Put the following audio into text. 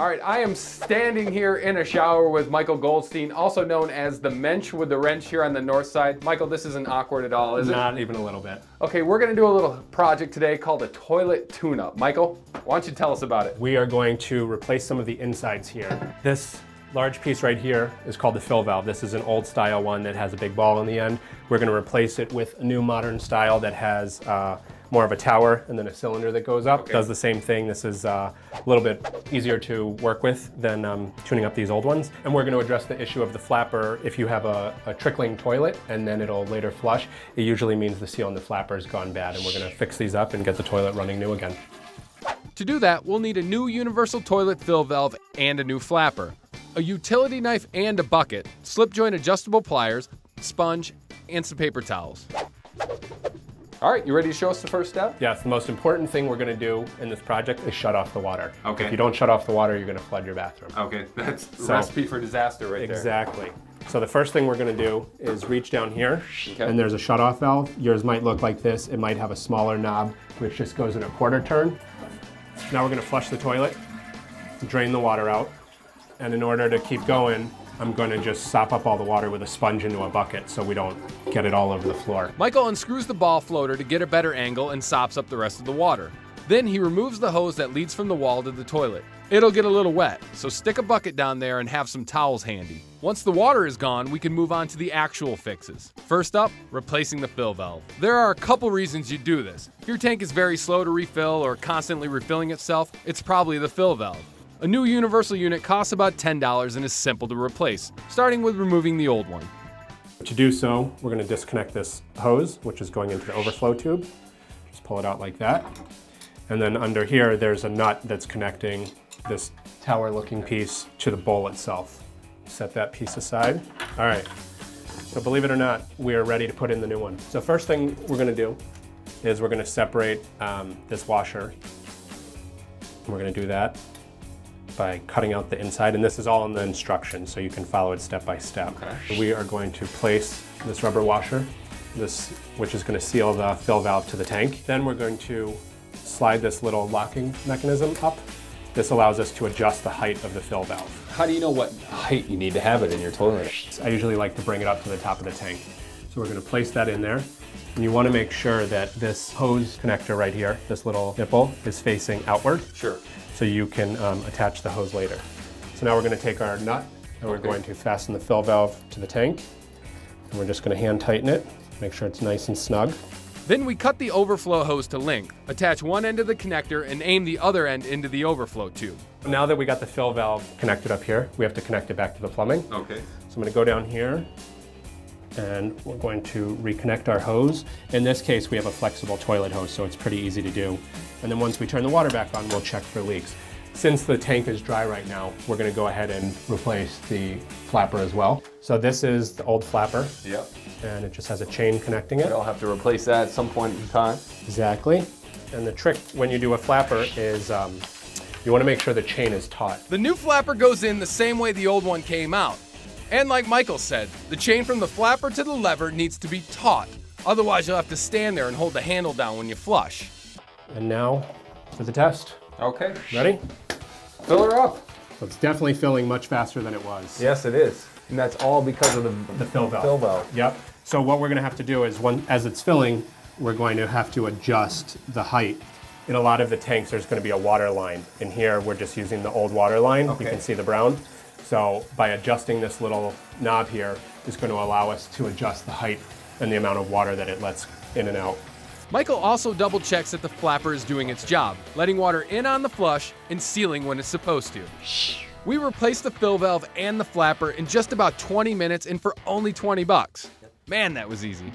All right, I am standing here in a shower with Michael Goldstein, also known as the Mensch with the wrench here on the north side. Michael, this isn't awkward at all, is it? Not even a little bit. Okay, we're gonna do a little project today called a toilet tune-up. Michael, why don't you tell us about it? We are going to replace some of the insides here. This large piece right here is called the fill valve. This is an old style one that has a big ball on the end. We're gonna replace it with a new modern style that has uh, more of a tower and then a cylinder that goes up. Okay. Does the same thing. This is uh, a little bit easier to work with than um, tuning up these old ones. And we're going to address the issue of the flapper. If you have a, a trickling toilet and then it'll later flush, it usually means the seal on the flapper has gone bad. And we're going to fix these up and get the toilet running new again. To do that, we'll need a new universal toilet fill valve and a new flapper, a utility knife and a bucket, slip joint adjustable pliers, sponge, and some paper towels. All right, you ready to show us the first step? Yes, the most important thing we're going to do in this project is shut off the water. Okay. If you don't shut off the water, you're going to flood your bathroom. Okay, that's the So- recipe for disaster right there. Exactly. So the first thing we're going to do is reach down here, Okay. and there's a shut-off valve. Yours might look like this. It might have a smaller knob, which just goes in a quarter turn. Now we're going to flush the toilet, drain the water out, and in order to keep going, I'm going to just sop up all the water with a sponge into a bucket so we don't get it all over the floor. Michael unscrews the ball floater to get a better angle and sops up the rest of the water. Then he removes the hose that leads from the wall to the toilet. It'll get a little wet, so stick a bucket down there and have some towels handy. Once the water is gone, we can move on to the actual fixes. First up, replacing the fill valve. There are a couple reasons you do this. If your tank is very slow to refill or constantly refilling itself, it's probably the fill valve. A new universal unit costs about $10 and is simple to replace, starting with removing the old one. To do so, we're going to disconnect this hose, which is going into the overflow tube. Just pull it out like that. And then under here, there's a nut that's connecting this tower looking piece to the bowl itself. Set that piece aside. All right. So believe it or not, we are ready to put in the new one. So first thing we're going to do is we're going to separate um, this washer. We're going to do that by cutting out the inside, and this is all in the instructions, so you can follow it step by step. We are going to place this rubber washer, this, which is going to seal the fill valve to the tank. Then we're going to slide this little locking mechanism up. This allows us to adjust the height of the fill valve. How do you know what height you need to have it in your toilet? I usually like to bring it up to the top of the tank. So we're going to place that in there. And you want to make sure that this hose connector right here, this little nipple, is facing outward. Sure. So you can um, attach the hose later. So now we're going to take our nut and we're Okay. going to fasten the fill valve to the tank. And we're just going to hand tighten it, make sure it's nice and snug. Then we cut the overflow hose to length, attach one end of the connector, and aim the other end into the overflow tube. Now that we got the fill valve connected up here, we have to connect it back to the plumbing. Okay. So I'm going to go down here and we're going to reconnect our hose. In this case, we have a flexible toilet hose, so it's pretty easy to do. And then once we turn the water back on, we'll check for leaks. Since the tank is dry right now, we're going to go ahead and replace the flapper as well. So this is the old flapper, Yep. and it just has a chain connecting it. I'll have to replace that at some point in time. Exactly. And the trick when you do a flapper is um, you want to make sure the chain is taut. The new flapper goes in the same way the old one came out. And like Michael said, the chain from the flapper to the lever needs to be taut. Otherwise, you'll have to stand there and hold the handle down when you flush. And now for the test. Okay. Ready? Fill her up. So it's definitely filling much faster than it was. Yes, it is. And that's all because of the, The fill valve. fill valve. Yep. So what we're going to have to do is, when, as it's filling, we're going to have to adjust the height. In a lot of the tanks, there's going to be a water line. In here, we're just using the old water line. Okay. You can see the brown. So by adjusting this little knob here, it's going to allow us to adjust the height and the amount of water that it lets in and out. Michael also double checks that the flapper is doing its job, letting water in on the flush and sealing when it's supposed to. We replaced the fill valve and the flapper in just about 20 minutes and for only 20 bucks. Man, that was easy.